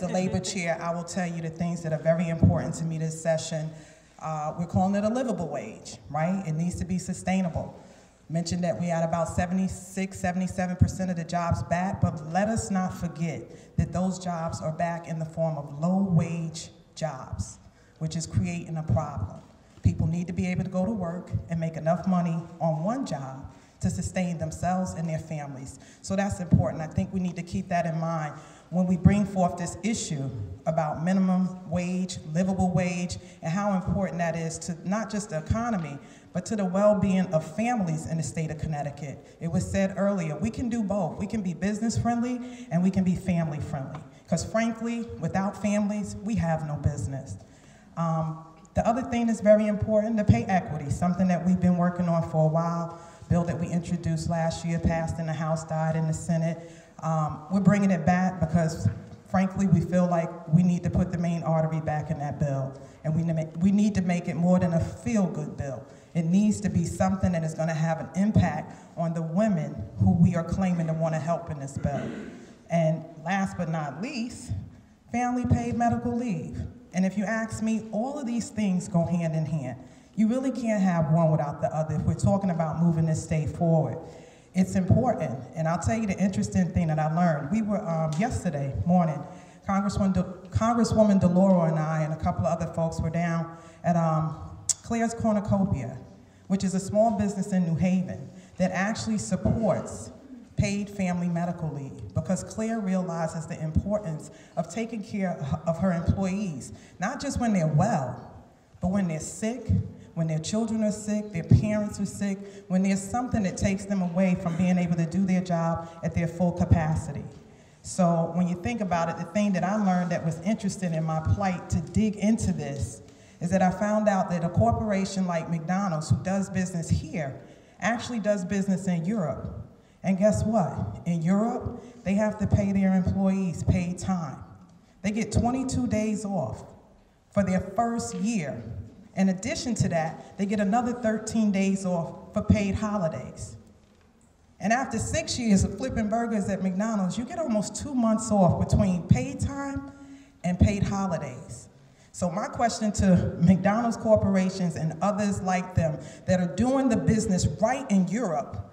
the labor chair, I will tell you the things that are very important to me this session. Uh, we're calling it a livable wage, right? It needs to be sustainable. Mentioned that we had about 76, 77% of the jobs back, but let us not forget that those jobs are back in the form of low wage jobs, which is creating a problem. People need to be able to go to work and make enough money on one job to sustain themselves and their families. So that's important. I think we need to keep that in mind when we bring forth this issue about minimum wage, livable wage, and how important that is to not just the economy, but to the well-being of families in the state of Connecticut. It was said earlier, we can do both. We can be business friendly and we can be family friendly. Because frankly, without families, we have no business. Um, the other thing that's very important, the pay equity, something that we've been working on for a while, bill that we introduced last year, passed in the House, died in the Senate. Um, we're bringing it back because frankly, we feel like we need to put the main artery back in that bill. And we, we need to make it more than a feel-good bill. It needs to be something that is gonna have an impact on the women who we are claiming to wanna help in this bill. And last but not least, family paid medical leave. And if you ask me, all of these things go hand in hand. You really can't have one without the other if we're talking about moving this state forward. It's important, and I'll tell you the interesting thing that I learned. We were, um, yesterday morning, Congresswoman, De Congresswoman DeLauro and I and a couple of other folks were down at um, Claire's Cornucopia, which is a small business in New Haven that actually supports paid family medical leave because Claire realizes the importance of taking care of her employees, not just when they're well, but when they're sick, when their children are sick, their parents are sick, when there's something that takes them away from being able to do their job at their full capacity. So when you think about it, the thing that I learned that was interesting in my plight to dig into this is that I found out that a corporation like McDonald's, who does business here, actually does business in Europe. And guess what? In Europe, they have to pay their employees paid time. They get 22 days off for their first year in addition to that, they get another 13 days off for paid holidays. And after six years of flipping burgers at McDonald's, you get almost two months off between paid time and paid holidays. So my question to McDonald's corporations and others like them that are doing the business right in Europe,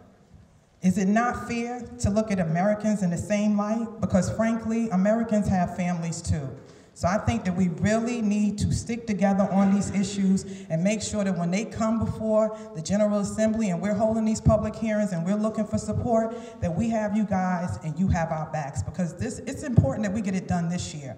is it not fair to look at Americans in the same light? Because frankly, Americans have families too. So I think that we really need to stick together on these issues and make sure that when they come before the General Assembly and we're holding these public hearings and we're looking for support, that we have you guys and you have our backs because this it's important that we get it done this year.